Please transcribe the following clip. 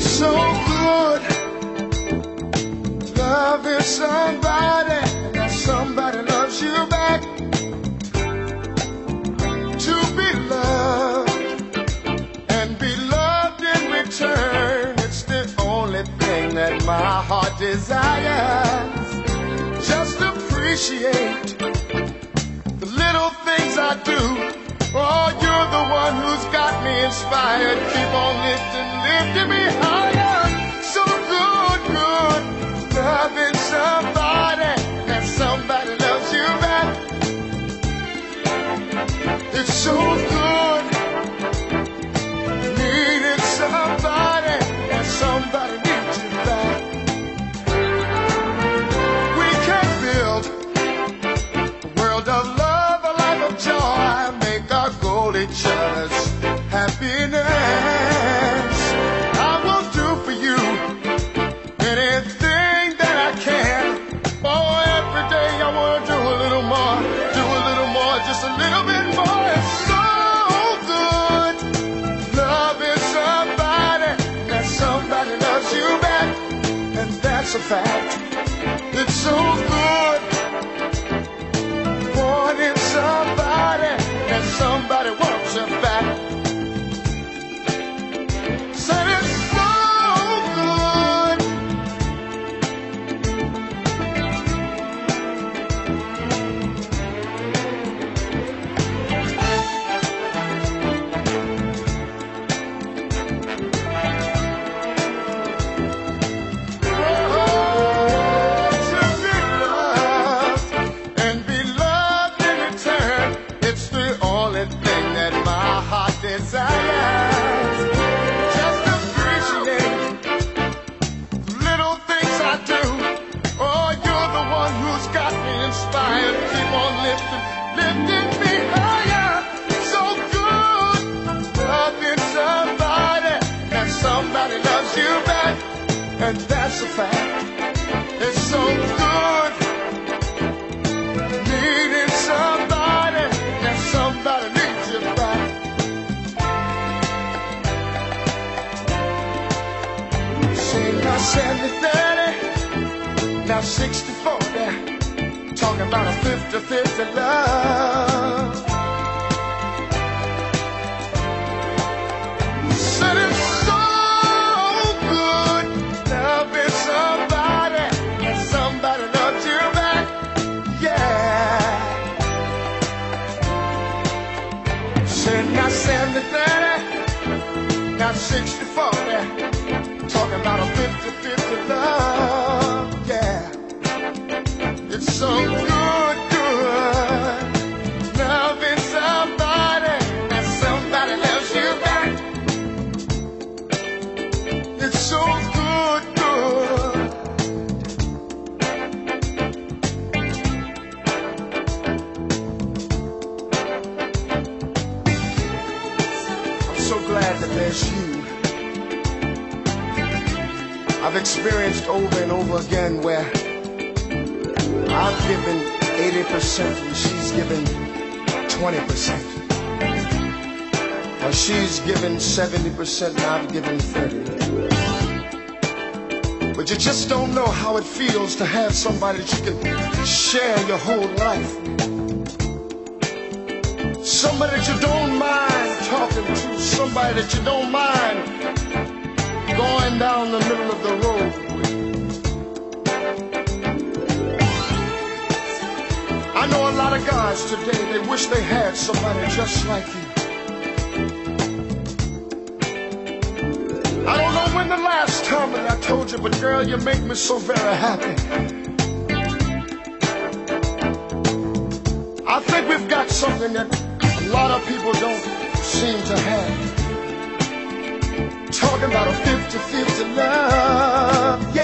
so good loving somebody and somebody loves you back. To be loved and be loved in return, it's the only thing that my heart desires. Just appreciate the little things I do. Oh, you're the one who's got me inspired. Keep on lifting, lifting me higher. Other's happiness. I will do for you anything that I can. Oh, every day I want to do a little more, do a little more, just a little bit more. It's so good loving somebody that somebody loves you back, and that's a fact. It's so good and somebody loves you back, and that's a fact. It's so good needing somebody and somebody needs you back. Now 70 30, now 60 40, talking about a 50 50 love. Said not 70 30, not 60 40. Talking about a 50 50 love. That there's you. I've experienced over and over again where I've given 80% and she's given 20%. Or she's given 70% and I've given 30. But you just don't know how it feels to have somebody that you can share your whole life. Somebody that you don't mind talking to, somebody that you don't mind going down the middle of the road with. I know a lot of guys today, they wish they had somebody just like you. I don't know when the last time that I told you, but girl, you make me so very happy. I think we've got something that a lot of people don't seem to have. Talking about a 50-50 love, yeah.